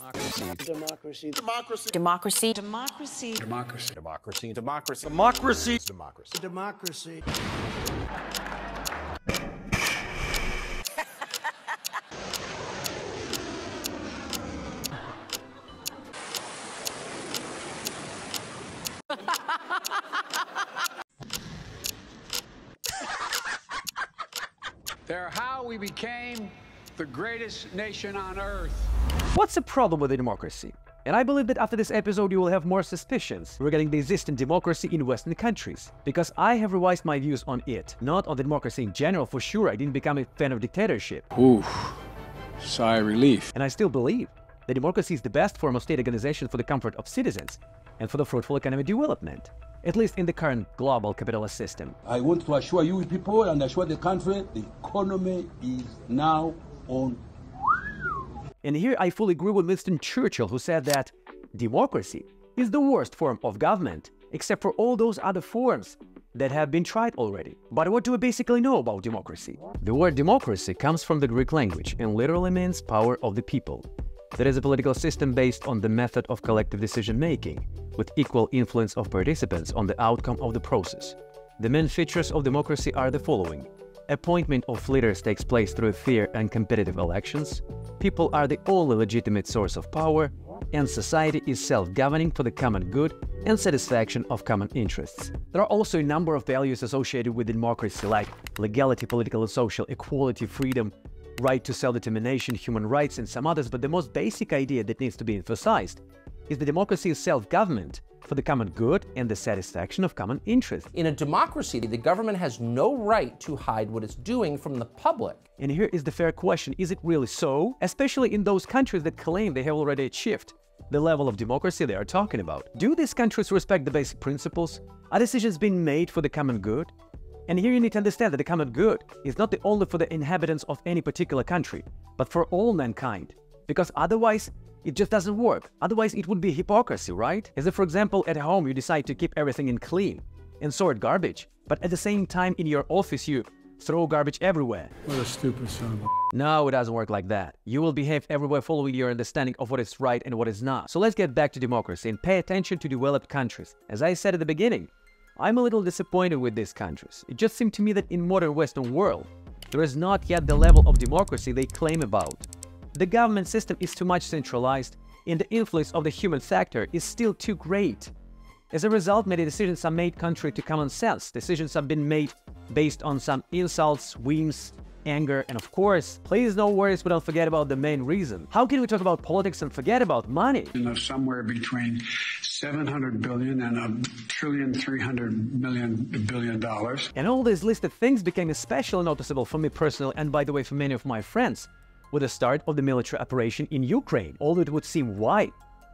Democracy. Democracy. Democracy. Democracy. Democracy. Democracy. Democracy. Democracy. Democracy. Democracy. Democracy. They're how we became the greatest nation on earth. What's the problem with the democracy? And I believe that after this episode you will have more suspicions regarding the existing democracy in Western countries, because I have revised my views on it, not on the democracy in general, for sure I didn't become a fan of dictatorship. Oof. Sigh relief. And I still believe that democracy is the best form of state organization for the comfort of citizens and for the fruitful economic development, at least in the current global capitalist system. I want to assure you people and assure the country the economy is now on And here I fully agree with Winston Churchill, who said that democracy is the worst form of government, except for all those other forms that have been tried already. But what do we basically know about democracy? The word democracy comes from the Greek language and literally means power of the people. That is a political system based on the method of collective decision making, with equal influence of participants on the outcome of the process. The main features of democracy are the following. Appointment of leaders takes place through fair and competitive elections. People are the only legitimate source of power, and society is self-governing for the common good and satisfaction of common interests. There are also a number of values associated with democracy like legality, political and social equality, freedom, right to self-determination, human rights, and some others, but the most basic idea that needs to be emphasized is the democracy is self-government for the common good and the satisfaction of common interests. In a democracy, the government has no right to hide what it's doing from the public. And here is the fair question, is it really so? Especially in those countries that claim they have already achieved the level of democracy they are talking about. Do these countries respect the basic principles? Are decisions being made for the common good? And here you need to understand that the common good is not the only for the inhabitants of any particular country, but for all mankind. Because otherwise, it just doesn't work. Otherwise, it would be hypocrisy, right? As if, for example, at home you decide to keep everything in clean and sort garbage, but at the same time in your office you throw garbage everywhere. What a stupid son of a... No, it doesn't work like that. You will behave everywhere following your understanding of what is right and what is not. So let's get back to democracy and pay attention to developed countries. As I said at the beginning, I'm a little disappointed with these countries. It just seemed to me that in modern Western world, there is not yet the level of democracy they claim about. The government system is too much centralized, and the influence of the human factor is still too great. As a result, many decisions are made contrary to common sense. Decisions have been made based on some insults, whims, anger, and of course, please no worries, but don't forget about the main reason. How can we talk about politics and forget about money? Of somewhere between 700 billion and a trillion 300 million billion dollars. And all these listed things became especially noticeable for me personally and by the way for many of my friends with the start of the military operation in Ukraine, although it would seem why.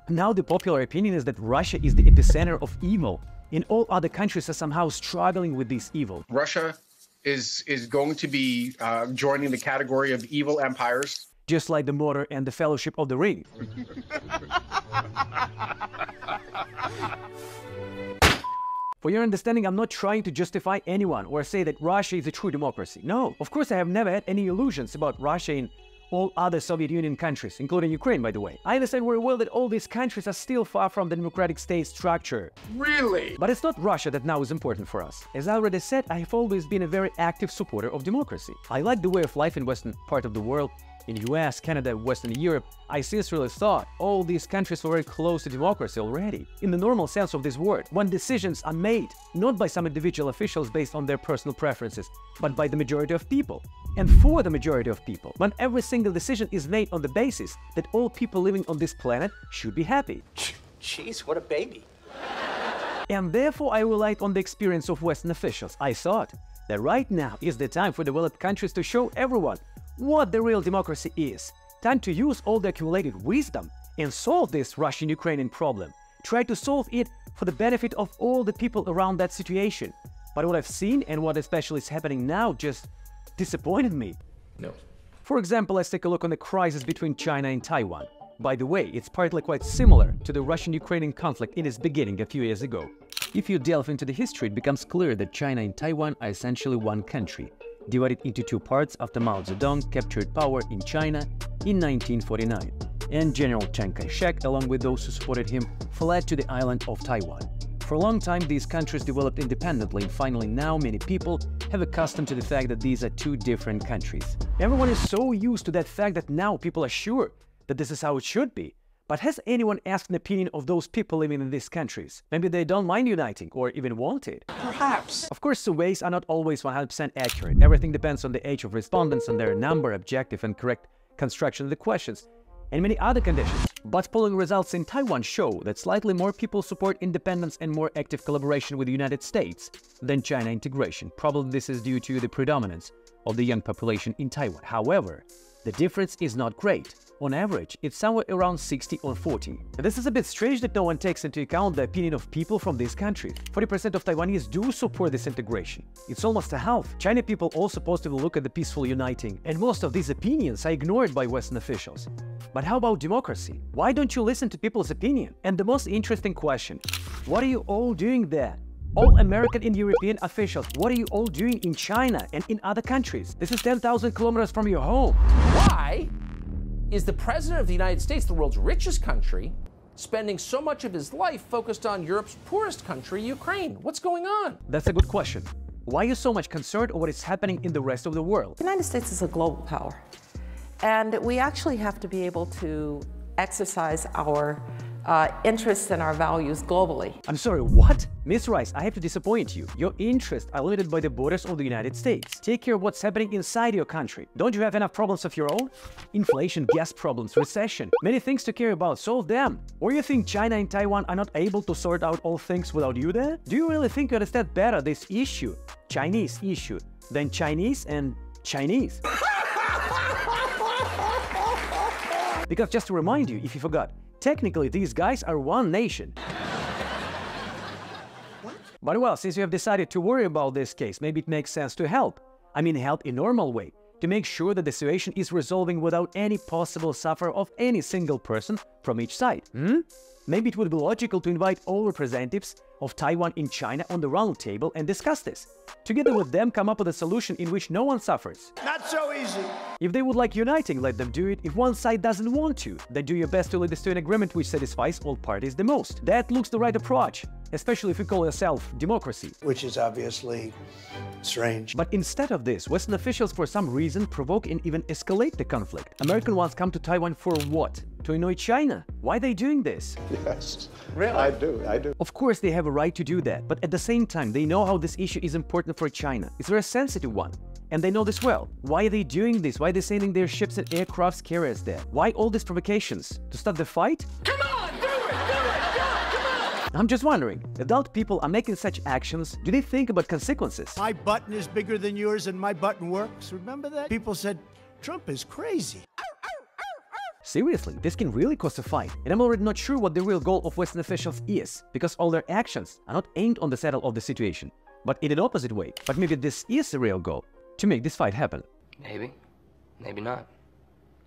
Now the popular opinion is that Russia is the epicenter of evil, and all other countries are somehow struggling with this evil. Russia is is going to be uh, joining the category of evil empires. Just like the Mordor and the Fellowship of the Ring. For your understanding, I'm not trying to justify anyone or say that Russia is a true democracy. No, of course I have never had any illusions about Russia in all other Soviet Union countries, including Ukraine, by the way. I understand very well that all these countries are still far from the democratic state structure. Really? But it's not Russia that now is important for us. As I already said, I have always been a very active supporter of democracy. I like the way of life in western part of the world, in the US, Canada, Western Europe, I sincerely thought all these countries were very close to democracy already, in the normal sense of this word, when decisions are made not by some individual officials based on their personal preferences, but by the majority of people, and for the majority of people, when every single decision is made on the basis that all people living on this planet should be happy. Jeez, what a baby. And therefore I relied on the experience of Western officials. I thought that right now is the time for developed countries to show everyone what the real democracy is. Time to use all the accumulated wisdom and solve this Russian-Ukrainian problem. Try to solve it for the benefit of all the people around that situation. But what I've seen and what especially is happening now just disappointed me. No. For example, let's take a look on the crisis between China and Taiwan. By the way, it's partly quite similar to the Russian-Ukrainian conflict in its beginning a few years ago. If you delve into the history, it becomes clear that China and Taiwan are essentially one country, divided into two parts after Mao Zedong captured power in China in 1949. and General Chiang Kai-shek, along with those who supported him, fled to the island of Taiwan. For a long time, these countries developed independently, and finally now many people have accustomed to the fact that these are two different countries. Everyone is so used to that fact that now people are sure that this is how it should be. But has anyone asked an opinion of those people living in these countries? Maybe they don't mind uniting or even want it. Perhaps. Of course, surveys are not always 100% accurate. Everything depends on the age of respondents and their number, objective and correct construction of the questions and many other conditions. But polling results in Taiwan show that slightly more people support independence and more active collaboration with the United States than China integration. Probably this is due to the predominance of the young population in Taiwan. However, the difference is not great. On average, it's somewhere around 60 or 40. This is a bit strange that no one takes into account the opinion of people from these countries. 40% of Taiwanese do support this integration. It's almost a half. China people also positively look at the peaceful uniting, and most of these opinions are ignored by Western officials. But how about democracy? Why don't you listen to people's opinion? And the most interesting question, what are you all doing there? All American and European officials, what are you all doing in China and in other countries? This is 10,000 kilometers from your home. Why is the President of the United States, the world's richest country, spending so much of his life focused on Europe's poorest country, Ukraine? What's going on? That's a good question. Why are you so much concerned over what is happening in the rest of the world? The United States is a global power. And we actually have to be able to exercise our uh, interests and our values globally. I'm sorry, what? Miss Rice, I have to disappoint you. Your interests are limited by the borders of the United States. Take care of what's happening inside your country. Don't you have enough problems of your own? Inflation, gas problems, recession, many things to care about, solve them. Or you think China and Taiwan are not able to sort out all things without you there? Do you really think you understand better this issue, Chinese issue, than Chinese and Chinese? because just to remind you, if you forgot, Technically, these guys are one nation. But well, since you have decided to worry about this case, maybe it makes sense to help. I mean help in normal way, to make sure that the situation is resolving without any possible suffer of any single person from each side. Hmm? Maybe it would be logical to invite all representatives of Taiwan in China on the round table and discuss this. Together with them come up with a solution in which no one suffers. Not so easy. If they would like uniting, let them do it. If one side doesn't want to, then do your best to lead us to an agreement which satisfies all parties the most. That looks the right approach, especially if you call yourself democracy. Which is obviously strange. But instead of this, Western officials for some reason provoke and even escalate the conflict. American ones come to Taiwan for what? To annoy China. Why are they doing this? Yes. Really? I do. I do. Of course they have a right to do that, but at the same time they know how this issue is important for China. It's a very sensitive one. And they know this well. Why are they doing this? Why are they sending their ships and aircrafts carriers there? Why all these provocations? To start the fight? Come on, do it, do it, go, come on! I'm just wondering, adult people are making such actions, do they think about consequences? My button is bigger than yours and my button works. Remember that? People said, Trump is crazy. Oh, oh. Seriously, this can really cause a fight, and I'm already not sure what the real goal of Western officials is, because all their actions are not aimed on the settle of the situation, but in an opposite way. But maybe this is the real goal, to make this fight happen. Maybe. Maybe not.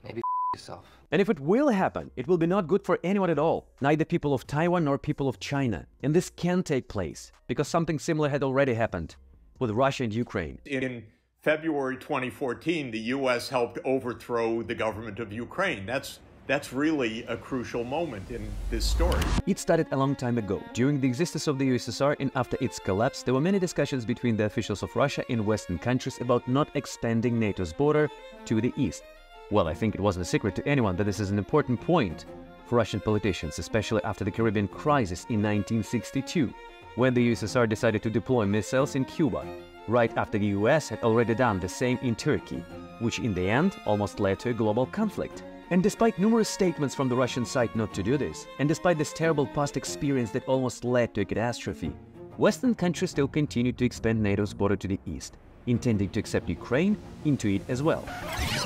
Maybe yourself. And if it will happen, it will be not good for anyone at all, neither people of Taiwan nor people of China. And this can take place, because something similar had already happened with Russia and Ukraine. In February 2014, the U.S. helped overthrow the government of Ukraine. That's that's really a crucial moment in this story. It started a long time ago. During the existence of the USSR and after its collapse, there were many discussions between the officials of Russia and Western countries about not expanding NATO's border to the east. Well, I think it wasn't a secret to anyone that this is an important point for Russian politicians, especially after the Caribbean crisis in 1962, when the USSR decided to deploy missiles in Cuba right after the US had already done the same in Turkey, which in the end almost led to a global conflict. And despite numerous statements from the Russian side not to do this, and despite this terrible past experience that almost led to a catastrophe, Western countries still continued to expand NATO's border to the east, intending to accept Ukraine into it as well.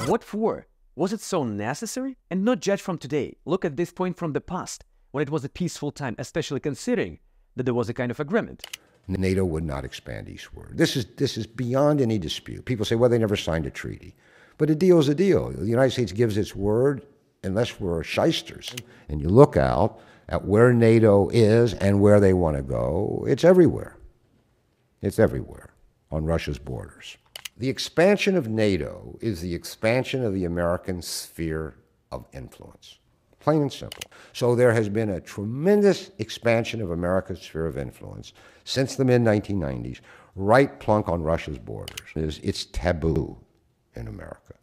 What for? Was it so necessary? And not judge from today, look at this point from the past, when it was a peaceful time, especially considering that there was a kind of agreement. NATO would not expand eastward. This is, this is beyond any dispute. People say, well, they never signed a treaty. But a deal is a deal. The United States gives its word unless we're shysters. And you look out at where NATO is and where they want to go, it's everywhere. It's everywhere on Russia's borders. The expansion of NATO is the expansion of the American sphere of influence. Plain and simple. So there has been a tremendous expansion of America's sphere of influence since the mid 1990s, right plunk on Russia's borders. It's, it's taboo in America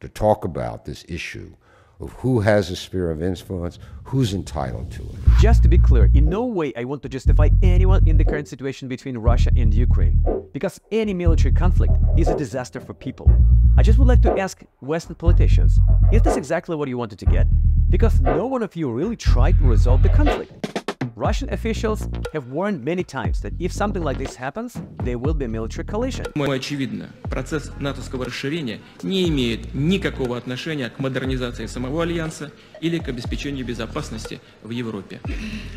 to talk about this issue of who has a sphere of influence, who's entitled to it. Just to be clear, in no way I want to justify anyone in the current situation between Russia and Ukraine, because any military conflict is a disaster for people. I just would like to ask Western politicians, is this exactly what you wanted to get? Because no one of you really tried to resolve the conflict. Russian officials have warned many times that if something like this happens, there will be a military collision. Очевидно, процесс натовского расширения не имеет никакого отношения к модернизации самого Альянса или к обеспечению безопасности в Европе.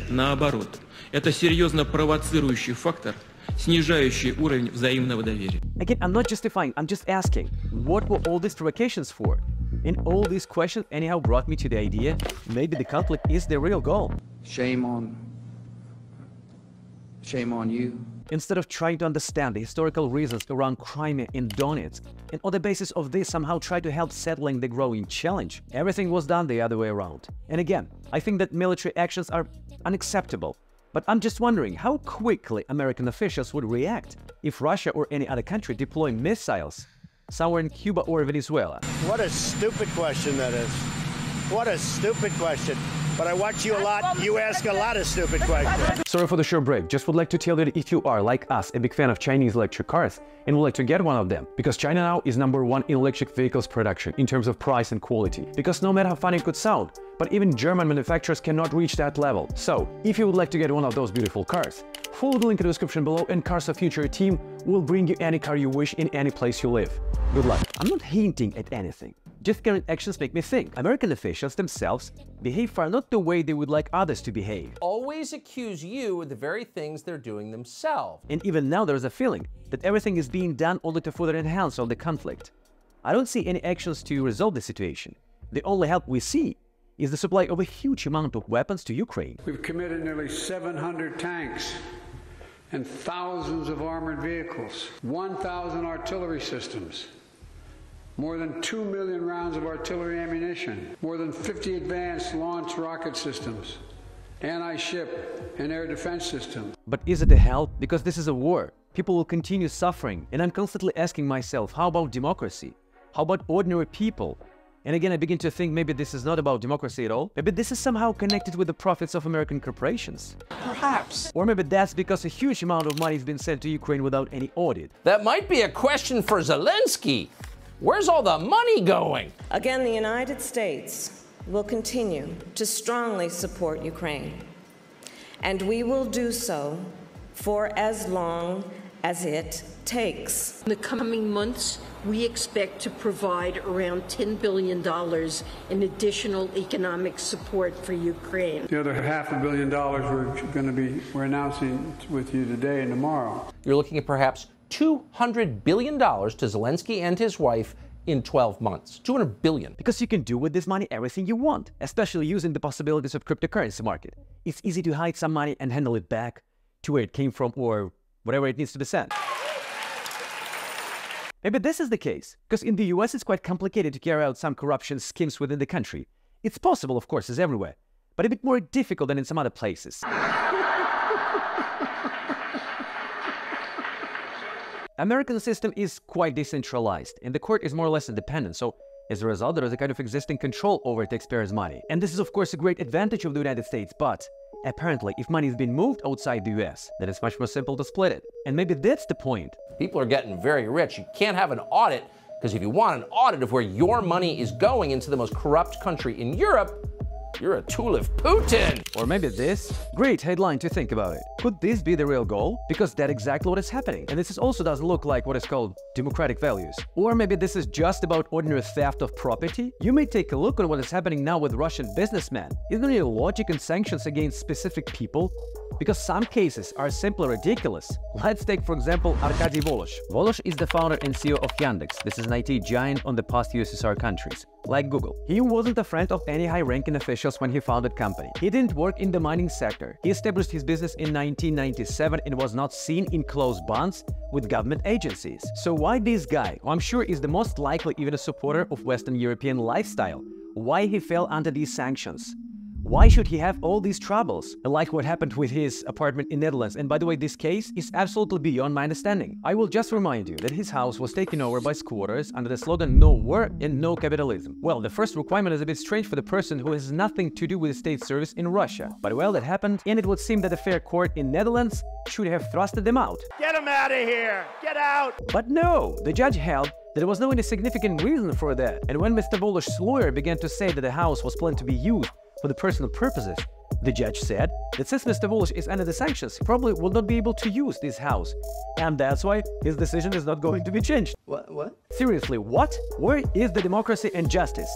Наоборот, это серьезно провоцирующий фактор, снижающий уровень взаимного доверия. Again, I'm not justifying, I'm just asking, what were all these provocations for? And all these questions anyhow brought me to the idea maybe the conflict is the real goal. Shame on Shame on you. Instead of trying to understand the historical reasons around Crimea and Donetsk, and on the basis of this somehow try to help settling the growing challenge, everything was done the other way around. And again, I think that military actions are unacceptable. But I'm just wondering how quickly American officials would react if Russia or any other country deploy missiles somewhere in Cuba or Venezuela. What a stupid question that is. What a stupid question. But I watch you a lot. You ask a lot of stupid questions. Sorry for the short break. Just would like to tell you that if you are, like us, a big fan of Chinese electric cars and would like to get one of them, because China now is number one in electric vehicles production in terms of price and quality. Because no matter how funny it could sound, but even German manufacturers cannot reach that level. So, if you would like to get one of those beautiful cars, follow the link in the description below and Cars of Future team will bring you any car you wish in any place you live. Good luck. I'm not hinting at anything. Just current actions make me think. American officials themselves behave far not the way they would like others to behave. Always accuse you of the very things they're doing themselves. And even now there's a feeling that everything is being done only to further enhance all the conflict. I don't see any actions to resolve the situation. The only help we see is the supply of a huge amount of weapons to Ukraine. We've committed nearly 700 tanks and thousands of armored vehicles, 1,000 artillery systems, more than 2 million rounds of artillery ammunition, more than 50 advanced launch rocket systems, anti-ship and air defense systems. But is it a help? Because this is a war. People will continue suffering. And I'm constantly asking myself, how about democracy? How about ordinary people? And again, I begin to think maybe this is not about democracy at all. Maybe this is somehow connected with the profits of American corporations. Perhaps. Or maybe that's because a huge amount of money has been sent to Ukraine without any audit. That might be a question for Zelensky. Where's all the money going? Again, the United States will continue to strongly support Ukraine. And we will do so for as long as it takes. In the coming months, we expect to provide around $10 billion in additional economic support for Ukraine. The other half a billion dollars we're going to be we're announcing with you today and tomorrow. You're looking at perhaps $200 billion to Zelensky and his wife in 12 months. 200 billion. Because you can do with this money everything you want, especially using the possibilities of cryptocurrency market. It's easy to hide some money and handle it back to where it came from or whatever it needs to be sent. Maybe this is the case, because in the US it's quite complicated to carry out some corruption schemes within the country. It's possible, of course, as everywhere, but a bit more difficult than in some other places. American system is quite decentralized, and the court is more or less independent, so as a result, there is a kind of existing control over taxpayers' money. And this is of course a great advantage of the United States, but apparently if money is being moved outside the US, then it's much more simple to split it. And maybe that's the point. People are getting very rich. You can't have an audit, because if you want an audit of where your money is going into the most corrupt country in Europe, you're a tool of Putin! Or maybe this? Great headline to think about it. Could this be the real goal? Because that's exactly what is happening. And this also doesn't look like what is called democratic values. Or maybe this is just about ordinary theft of property? You may take a look on what is happening now with Russian businessmen. Is there logic in sanctions against specific people? Because some cases are simply ridiculous. Let's take for example Arkady Volozh. Volozh is the founder and CEO of Yandex. This is an IT giant on the past USSR countries, like Google. He wasn't a friend of any high-ranking officials when he founded the company. He didn't work in the mining sector. He established his business in 1997 and was not seen in close bonds with government agencies. So why this guy, who I'm sure is the most likely even a supporter of Western European lifestyle, why he fell under these sanctions. Why should he have all these troubles, like what happened with his apartment in Netherlands? And by the way, this case is absolutely beyond my understanding. I will just remind you that his house was taken over by squatters under the slogan no war and no capitalism. Well, the first requirement is a bit strange for the person who has nothing to do with state service in Russia. But well, that happened, and it would seem that a fair court in Netherlands should have thrusted them out. Get him out of here! Get out! But no, the judge held that there was no any significant reason for that. And when Mr. Volozh's lawyer began to say that the house was planned to be used for the personal purposes. The judge said that since Mr. Volozh is under the sanctions, he probably will not be able to use this house. And that's why his decision is not going to be changed. What? What? Seriously, what? Where is the democracy and justice?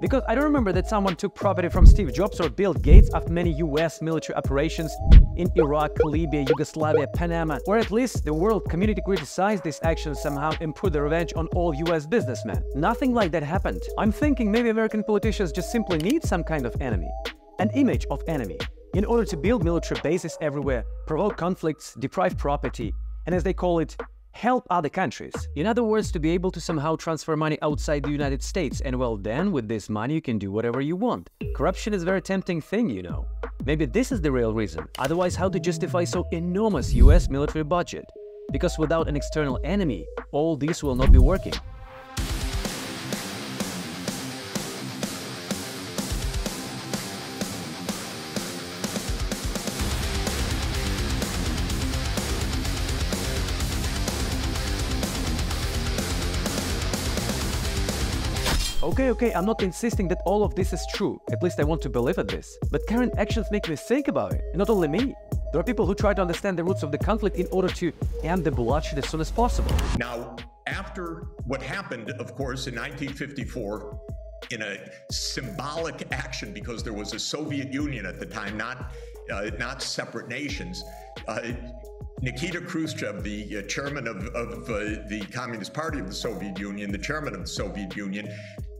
Because I don't remember that someone took property from Steve Jobs or Bill Gates after many US military operations in Iraq, Libya, Yugoslavia, Panama, or at least the world community criticized this action somehow and put the revenge on all US businessmen. Nothing like that happened. I'm thinking maybe American politicians just simply need some kind of enemy, an image of enemy, in order to build military bases everywhere, provoke conflicts, deprive property, and as they call it, help other countries. In other words, to be able to somehow transfer money outside the United States, and well then, with this money you can do whatever you want. Corruption is a very tempting thing, you know. Maybe this is the real reason, otherwise how to justify so enormous US military budget? Because without an external enemy, all this will not be working. Okay, okay, I'm not insisting that all of this is true. At least I want to believe in this. But current actions make me think about it. And not only me. There are people who try to understand the roots of the conflict in order to end the bloodshed as soon as possible. Now, after what happened, of course, in 1954, in a symbolic action because there was a Soviet Union at the time, not uh, not separate nations. Uh, Nikita Khrushchev, the uh, chairman of, of uh, the Communist Party of the Soviet Union, the chairman of the Soviet Union,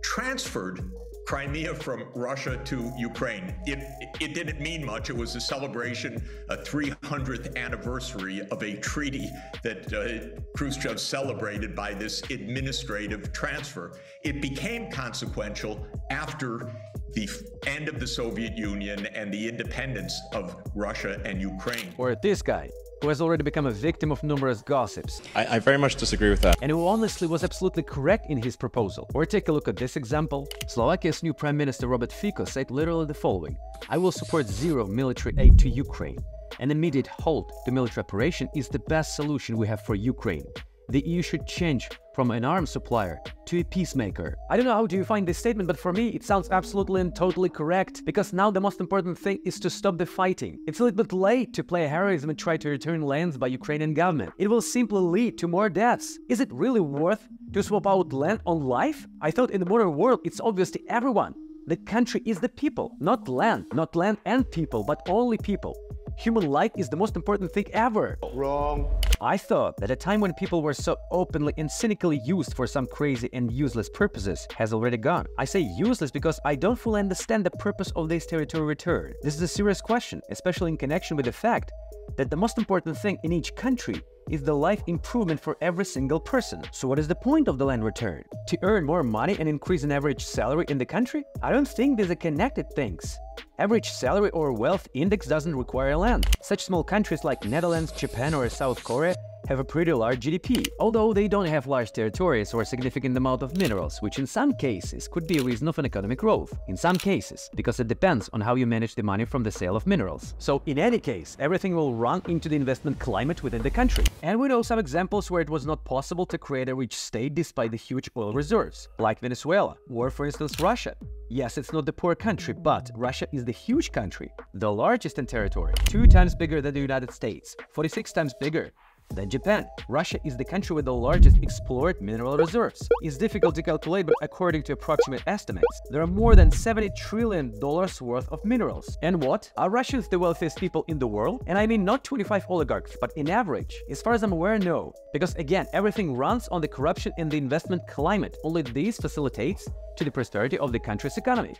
transferred Crimea from Russia to Ukraine. It, it didn't mean much. It was a celebration, a 300th anniversary of a treaty that uh, Khrushchev celebrated by this administrative transfer. It became consequential after the end of the Soviet Union and the independence of Russia and Ukraine. Or this guy, who has already become a victim of numerous gossips. I, I, very much disagree with that. And who honestly was absolutely correct in his proposal. Or take a look at this example. Slovakia's new Prime Minister Robert Fico said literally the following I will support zero military aid to Ukraine. An immediate halt to military operation is the best solution we have for Ukraine. The EU should change from an arms supplier to a peacemaker. I don't know how do you find this statement, but for me it sounds absolutely and totally correct, because now the most important thing is to stop the fighting. It's a little bit late to play heroism and try to return lands by Ukrainian government. It will simply lead to more deaths. Is it really worth to swap out land on life? I thought in the modern world it's obvious to everyone. The country is the people, not land, not land and people, but only people. Human life is the most important thing ever. Wrong. I thought that a time when people were so openly and cynically used for some crazy and useless purposes has already gone. I say useless because I don't fully understand the purpose of this territory return. This is a serious question, especially in connection with the fact that the most important thing in each country is the life improvement for every single person. So what is the point of the land return? To earn more money and increase an average salary in the country? I don't think these are connected things. Average salary or wealth index doesn't require land. Such small countries like Netherlands, Japan or South Korea have a pretty large GDP, although they don't have large territories or a significant amount of minerals, which in some cases could be a reason of an economic growth. In some cases, because it depends on how you manage the money from the sale of minerals. So in any case, everything will run into the investment climate within the country. And we know some examples where it was not possible to create a rich state despite the huge oil reserves, like Venezuela, or for instance Russia. Yes, it's not the poor country, but Russia is the huge country, the largest in territory, two times bigger than the United States, 46 times bigger, than Japan. Russia is the country with the largest explored mineral reserves. It's difficult to calculate, but according to approximate estimates, there are more than 70 trillion dollars worth of minerals. And what? Are Russians the wealthiest people in the world? And I mean not 25 oligarchs, but in average. As far as I'm aware, no. Because again, everything runs on the corruption in the investment climate. Only this facilitates to the prosperity of the country's economy.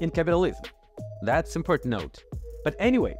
In capitalism. That's important note. But anyway,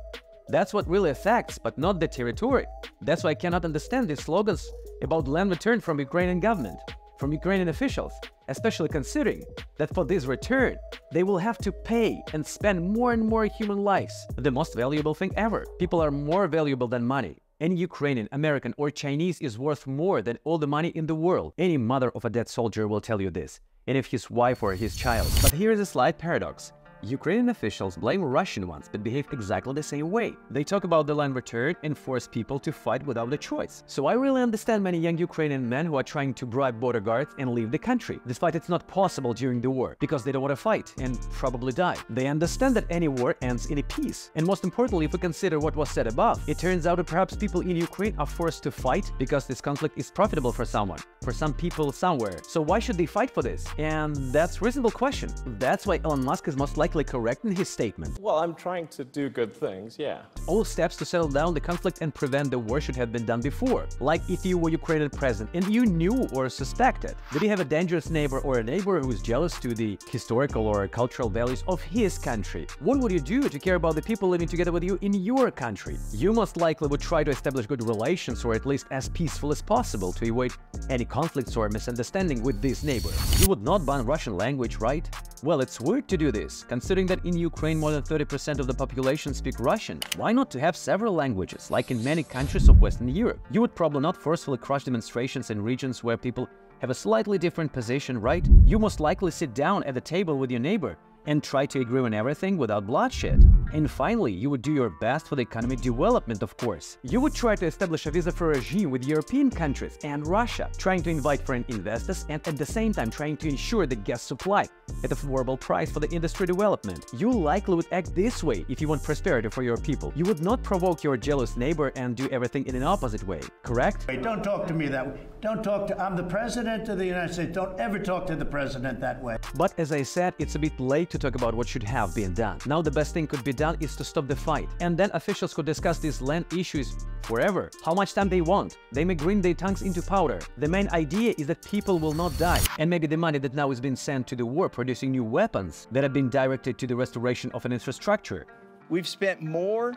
that's what really affects, but not the territory. That's why I cannot understand these slogans about land return from Ukrainian government, from Ukrainian officials, especially considering that for this return, they will have to pay and spend more and more human lives. The most valuable thing ever. People are more valuable than money. Any Ukrainian, American, or Chinese is worth more than all the money in the world. Any mother of a dead soldier will tell you this, and if his wife or his child. But here is a slight paradox. Ukrainian officials blame Russian ones but behave exactly the same way. They talk about the land return and force people to fight without a choice. So I really understand many young Ukrainian men who are trying to bribe border guards and leave the country, despite it's not possible during the war, because they don't want to fight and probably die. They understand that any war ends in a peace. And most importantly, if we consider what was said above, it turns out that perhaps people in Ukraine are forced to fight because this conflict is profitable for someone, for some people somewhere. So why should they fight for this? And that's a reasonable question. That's why Elon Musk is most likely likely correct in his statement. Well, I'm trying to do good things, yeah. All steps to settle down the conflict and prevent the war should have been done before. Like if you were Ukrainian president and you knew or suspected that you have a dangerous neighbor or a neighbor who is jealous to the historical or cultural values of his country, what would you do to care about the people living together with you in your country? You most likely would try to establish good relations or at least as peaceful as possible to avoid any conflicts or misunderstanding with this neighbor. You would not ban Russian language, right? Well, it's weird to do this, considering that in Ukraine more than 30% of the population speak Russian. Why not to have several languages, like in many countries of Western Europe? You would probably not forcefully crush demonstrations in regions where people have a slightly different position, right? You most likely sit down at the table with your neighbor and try to agree on everything without bloodshed. And finally, you would do your best for the economy development, of course. You would try to establish a visa-free regime with European countries and Russia, trying to invite foreign investors and at the same time trying to ensure the gas supply at a favorable price for the industry development. You likely would act this way if you want prosperity for your people. You would not provoke your jealous neighbor and do everything in an opposite way, correct? Wait, don't talk to me that way. Don't talk to, I'm the president of the United States. Don't ever talk to the president that way. But as I said, it's a bit late to talk about what should have been done. Now the best thing could be done is to stop the fight. And then officials could discuss these land issues forever. How much time they want. They may grind their tongues into powder. The main idea is that people will not die. And maybe the money that now is being sent to the war producing new weapons that have been directed to the restoration of an infrastructure. We've spent more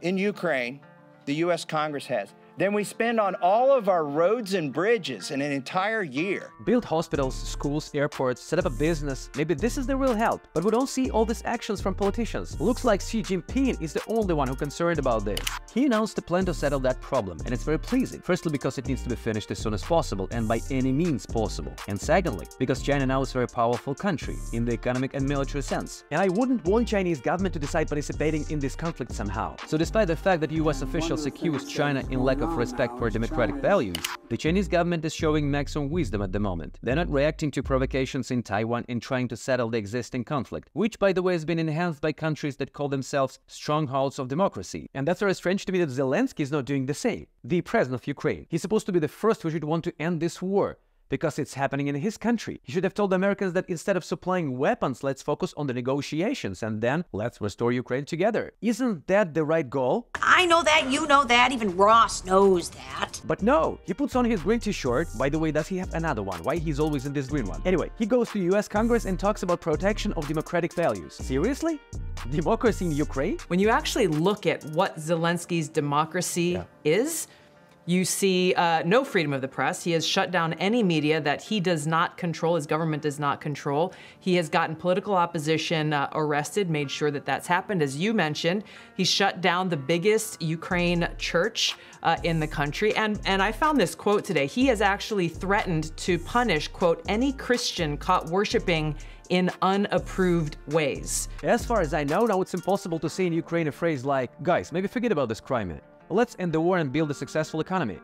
in Ukraine, the U.S. Congress has, than we spend on all of our roads and bridges in an entire year. Build hospitals, schools, airports, set up a business. Maybe this is the real help. But we don't see all these actions from politicians. Looks like Xi Jinping is the only one who concerned about this. He announced a plan to settle that problem, and it's very pleasing. Firstly, because it needs to be finished as soon as possible and by any means possible. And secondly, because China now is a very powerful country in the economic and military sense. And I wouldn't want Chinese government to decide participating in this conflict somehow. So despite the fact that US officials accused China in lack of respect for democratic values, the Chinese government is showing maximum wisdom at the moment. They're not reacting to provocations in Taiwan and trying to settle the existing conflict, which by the way has been enhanced by countries that call themselves strongholds of democracy. And that's very strange to me that Zelensky is not doing the same. The president of Ukraine. He's supposed to be the first who should want to end this war because it's happening in his country. He should have told the Americans that instead of supplying weapons, let's focus on the negotiations and then let's restore Ukraine together. Isn't that the right goal? I know that, you know that, even Ross knows that. But no, he puts on his green t-shirt. By the way, does he have another one? Why he's always in this green one? Anyway, he goes to US Congress and talks about protection of democratic values. Seriously? Democracy in Ukraine? When you actually look at what Zelensky's democracy yeah. is, you see uh, no freedom of the press. He has shut down any media that he does not control, his government does not control. He has gotten political opposition uh, arrested, made sure that that's happened. As you mentioned, he shut down the biggest Ukraine church uh, in the country. And, and I found this quote today. He has actually threatened to punish, quote, any Christian caught worshiping in unapproved ways. As far as I know, now it's impossible to say in Ukraine a phrase like, guys, maybe forget about this crime. Let's end the war and build a successful economy.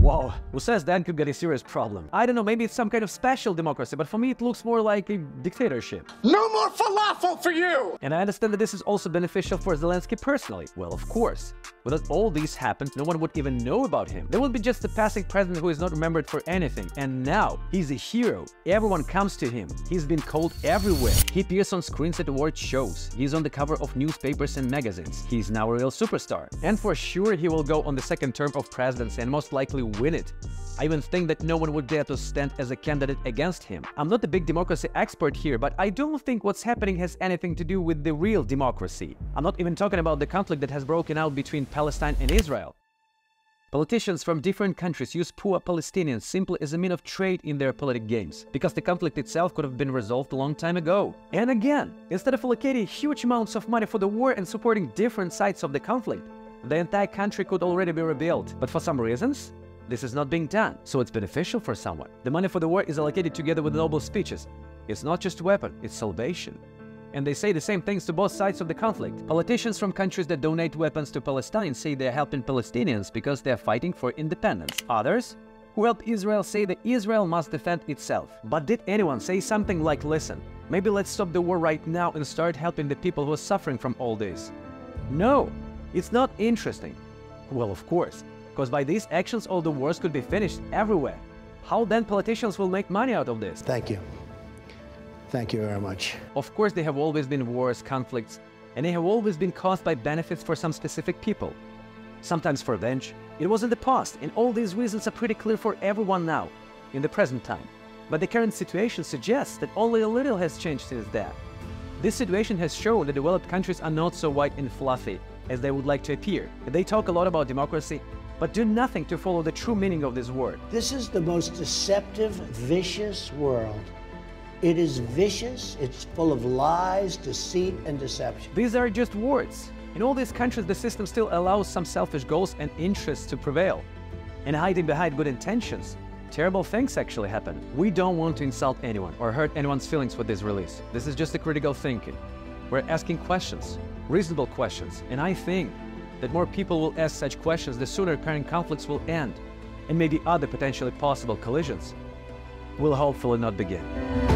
Whoa, who says that could get a serious problem? I don't know, maybe it's some kind of special democracy, but for me it looks more like a dictatorship. No more falafel for you! And I understand that this is also beneficial for Zelensky personally. Well, of course. Without all these happened, no one would even know about him. There would be just a passing president who is not remembered for anything. And now, he's a hero. Everyone comes to him. He's been called everywhere. He appears on screens at award shows. He's on the cover of newspapers and magazines. He's now a real superstar. And for sure, he will go on the second term of presidency and most likely win it. I even think that no one would dare to stand as a candidate against him. I'm not a big democracy expert here, but I don't think what's happening has anything to do with the real democracy. I'm not even talking about the conflict that has broken out between Palestine and Israel. Politicians from different countries use poor Palestinians simply as a mean of trade in their political games, because the conflict itself could have been resolved a long time ago. And again, instead of allocating huge amounts of money for the war and supporting different sides of the conflict, the entire country could already be rebuilt. But for some reasons, this is not being done, so it's beneficial for someone. The money for the war is allocated together with noble speeches. It's not just weapon, it's salvation and they say the same things to both sides of the conflict. Politicians from countries that donate weapons to Palestine say they're helping Palestinians because they're fighting for independence. Others, who help Israel, say that Israel must defend itself. But did anyone say something like, listen, maybe let's stop the war right now and start helping the people who are suffering from all this? No, it's not interesting. Well, of course, because by these actions all the wars could be finished everywhere. How then politicians will make money out of this? Thank you. Thank you very much. Of course, there have always been wars, conflicts, and they have always been caused by benefits for some specific people. Sometimes for revenge. It was in the past, and all these reasons are pretty clear for everyone now, in the present time. But the current situation suggests that only a little has changed since then. This situation has shown that developed countries are not so white and fluffy as they would like to appear. They talk a lot about democracy, but do nothing to follow the true meaning of this word. This is the most deceptive, vicious world it is vicious, it's full of lies, deceit, and deception. These are just words. In all these countries, the system still allows some selfish goals and interests to prevail. And hiding behind good intentions, terrible things actually happen. We don't want to insult anyone or hurt anyone's feelings with this release. This is just a critical thinking. We're asking questions, reasonable questions, and I think that more people will ask such questions, the sooner current conflicts will end, and maybe other potentially possible collisions will hopefully not begin.